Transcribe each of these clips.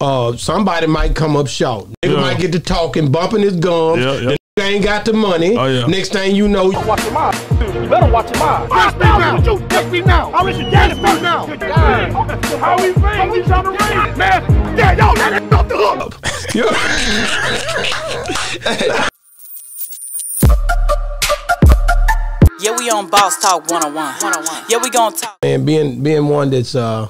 uh, somebody might come up short. Nigga Yeah. might get to talking, bumping his gums. Yeah, yeah. The nigga ain't got the money. Oh, yeah. Next thing you know, Watch your mouth. You better watch your mouth. First now. You take me now. I wish you dead first now. How we raise? How we trying to raise? Man, yeah, yo, let it off the hook. Yeah, we on Boss Talk 101. Yeah, we gonna talk. man, being being one that's uh,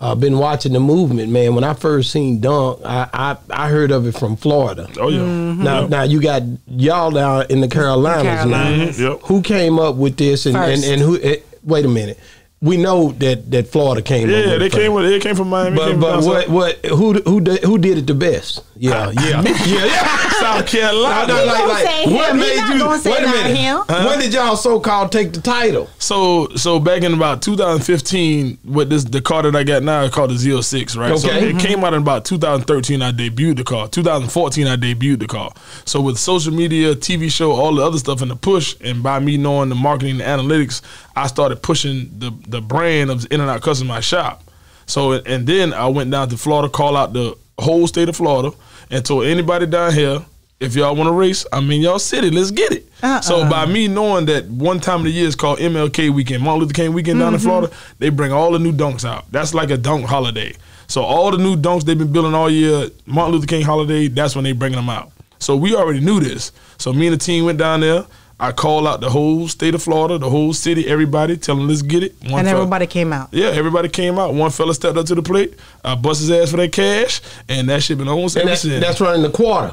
uh, been watching the movement, man. When I first seen Donk, I I, I heard of it from Florida. Oh yeah. Now, now you got y'all down in the Carolinas, Carolinas. now. Yep. Who came up with this, and and, and who? eh, wait a minute. We know that that Florida came. Yeah, with they it came first. with it came from Miami. But but what what who who did, who did it the best? Yeah yeah yeah yeah. South Carolina. No, no, like, like, say him. what made you? gonna wait a minute. him. When did y'all so called take the title? So so back in about 2015, with this the car that I got now is called the Z06, right? So Okay. it mm-hmm. came out in about 2013. I debuted the car. 2014, I debuted the car. So with social media, TV show, all the other stuff in the push, and by me knowing the marketing and analytics, I started pushing the the brand of In and Out Custom my shop. So and then I went down to Florida, call out the whole state of Florida, and told anybody down here. If y'all want to race, I'm in y'all city. Let's get it. So uh-uh. by me knowing that one time of the year is called MLK weekend, Martin Luther King weekend down in mm-hmm. Florida, they bring all the new donks out. That's like a donk holiday. So all the new donks they've been building all year, Martin Luther King holiday, that's when they bringing them out. So we already knew this. So me and the team went down there. I called out the whole state of Florida, the whole city, everybody, tell them let's get it. One And fella- everybody came out. yeah, everybody came out. One fella stepped up to the plate. I bust his ass for that cash, and that shit been almost And ever that's, since. that's running the quarter.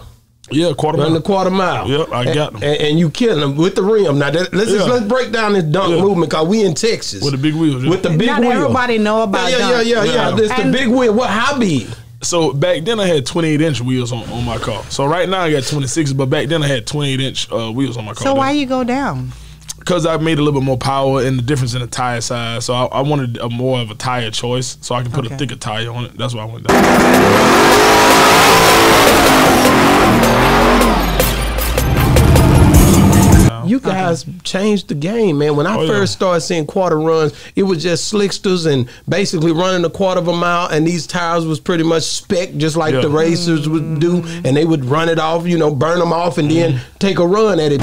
Yeah, quarter Running mile. the quarter mile. Yep, I got them. And, and you killing them with the rim. Now that, let's just, let's break down this donk Yeah. movement because we in Texas With the big wheels, yeah. With the big Not wheel. everybody know about yeah, yeah, yeah, yeah, yeah. Yeah. This the big wheel. What? How big? So back then I had 28 inch wheels on, on my car. So right now I got 26, but back then I had 28 inch uh, wheels on my car. So why you go down? Because I made a little bit more power and the difference in the tire size. So I, I wanted a more of a tire choice, so I can put Okay. a thicker tire on it. That's why I went down. You guys uh-huh. changed the game, man. When I Oh, yeah. first started seeing quarter runs, it was just slicksters and basically running a quarter of a mile, and these tires was pretty much spec, just like Yeah. the racers would do, mm-hmm. and they would run it off, you know, burn them off, and then mm-hmm. take a run at it.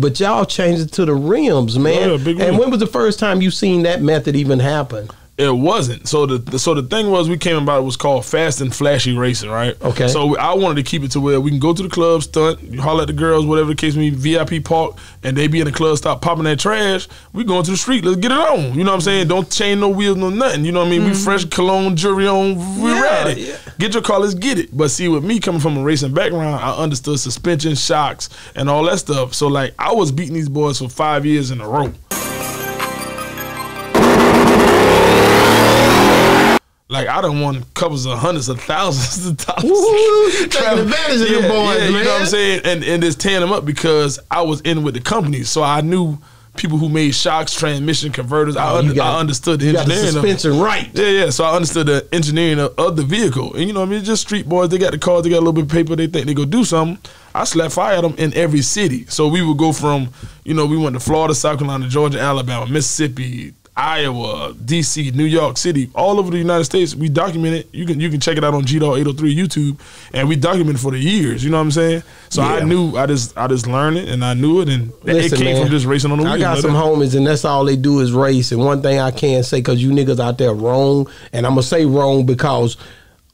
But y'all changed it to the rims, man. Oh, yeah, and when was the first time you seen that method even happen? It wasn't. So the, the so the thing was we came about it was called fast and flashy racing, right? Okay. So I wanted to keep it to where we can go to the club, stunt, holler at the girls, whatever the case may be, VIP park, and they be in the club, stop popping that trash. We going to the street, let's get it on. You know what I'm saying? Don't chain no wheels, no nothing. You know what I mean? We mm-hmm. fresh cologne, jury on, we Yeah, ready. yeah. Get your car, let's get it. But see, with me coming from a racing background, I understood suspension, shocks, and all that stuff. So like I was beating these boys for five years in a row. Like I don't want couples of hundreds of thousands of dollars. Taking advantage of them boys, yeah, You know what. I'm saying? And and just tearing them up because I was in with the companies, so I knew people who made shocks, transmission converters. I, Oh, under, got- I understood the got the engineering. of suspension right. Yeah, yeah. So I understood the engineering of, of the vehicle. And you know, what I mean, just street boys. They got the cars. They got a little bit of paper. They think they go do something. I slap fire at them in every city. So we would go from, you know, we went to Florida, South Carolina, Georgia, Alabama, Mississippi, Iowa, DC, New York City, all over the United States. We documented. You can you can check it out on GDAW 803 YouTube, and we documented for the years. You know what I'm saying? So I knew I just I just learned it, and I knew it, and it came man, from just racing on the I got some it- homies, and that's all they do is race. And one thing I can't say, because you niggas out there wrong, and I'm gonna say wrong because.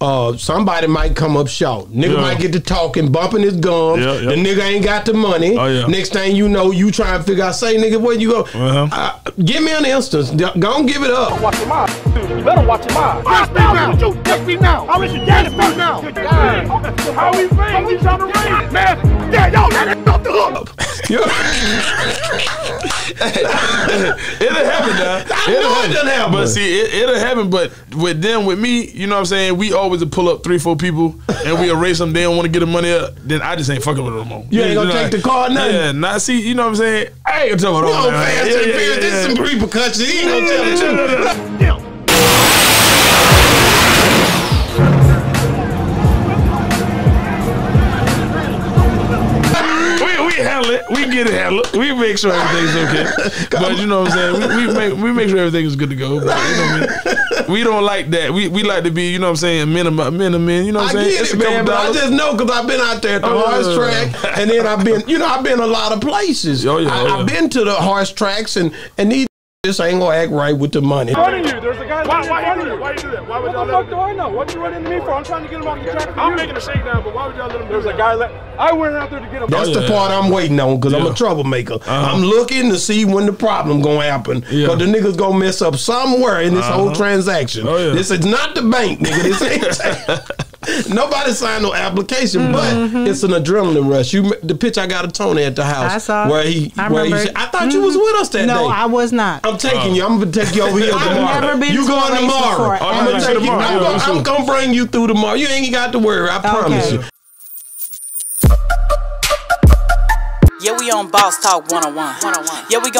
Uh, somebody might come up short. Nigga Yeah. might get to talking, bumping his gums. Yeah, yeah. The nigga ain't got the money. Oh, yeah. Next thing you know, you try and figure out, say, nigga, where you go? Uh-huh. Uh, give me an instance. Go on, give it up. Watch your mouth. You better watch your mouth. First now. You take me now. I wish you dead first now. How we raise? How we trying to raise? Man, yeah, yo, let it off the hook. It'll happen now. I know it done happen. But see, it, it'll happen. But with them, with me, you know what I'm saying? We always pull up three, four people and we erase them. They don't want to get the money up. Then I just ain't fucking with them no more. You ain't gonna take the car, nothing? Yeah, not see, you know what I'm saying? I ain't gonna tell You them know, fast and furious, this is some repercussions. He ain't gonna tell the truth. It. We get it handled. We make sure everything's okay. but you know what I'm saying? We, we make we make sure everything is good to go. But you know what I mean? We don't like that. We we like to be, you know what I'm saying, men of men men. You know what I I'm saying? get It's it, man, but I just know because I've been out there at the Oh, horse yeah, track, and then I've been, you know, I've been a lot of places. Oh, yeah, I, oh, yeah. I've been to the horse tracks, and and these just ain't gonna act right with the money. running you. There's a guy why, why, you do that? Why you do that? Why would y'all let him do I know? What you running into me for? I'm trying to get him off the track. I'm making a shakedown, but why would y'all let him There's a guy let I went out there to get him. That's Oh, the part I'm waiting on because I'm a troublemaker. Uh-huh. I'm looking to see when the problem gonna happen because Yeah. the niggas gonna mess up somewhere in this whole uh-huh. transaction. Oh, yeah. This is not the bank, nigga. This ain't. Nobody signed no application, but mm-hmm. it's an adrenaline rush. You, the pitch I got a Tony at the house I saw. where he, I where he, remember. said- I thought you was mm-hmm. with us that night. no, day. I was not. I'm taking you. I'm gonna take you over here I've tomorrow. never been you to going race tomorrow? before. I'm Oh, gonna yeah, take you. I'm, Yeah, gonna, I'm gonna bring you through tomorrow. You ain't got to worry. I promise you. Yeah, we on Boss Talk 101. 101. Yeah, we gon'